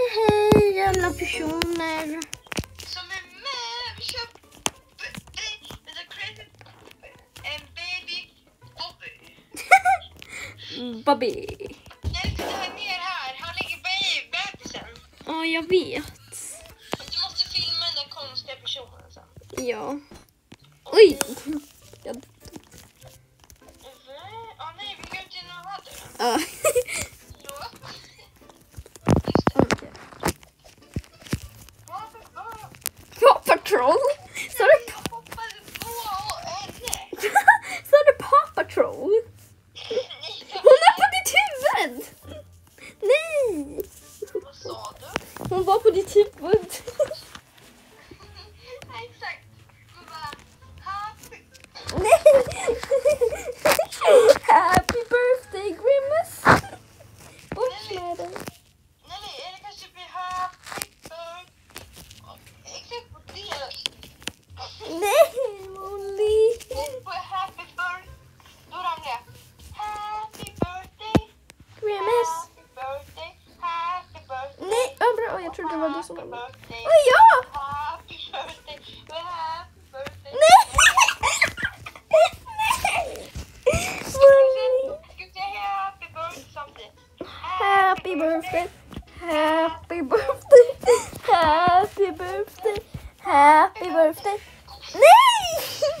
Hej alla personer. Som är med. Vi kör crazy and baby Bobby. Bobby. Jag ska ta ner här. Han ligger be- bebisen. Ja, jag vet. Du måste filma den där konstiga personen sen. Ja. Oj! Jag? Ja, nej, vi kan inte göra något Patrol? Sa du, jag hoppade på henne? Paw Patrol? Hon är på ditt huvud! Nej! Vad sa du? Hon var på ditt huvud. Jag trodde det var du som ramlade. birthday. Oj, ja! Happy birthday! Happy birthday! Happy birthday! Happy birthday! Nej!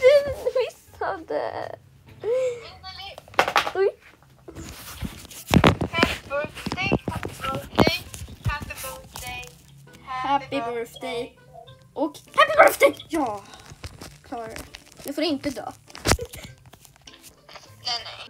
Du missade! Vänta lite. Oj. Happy birthday, happy birthday, happy birthday, Happy birthday! Och happy birthday! Ja! Klarar det. Du får inte dö.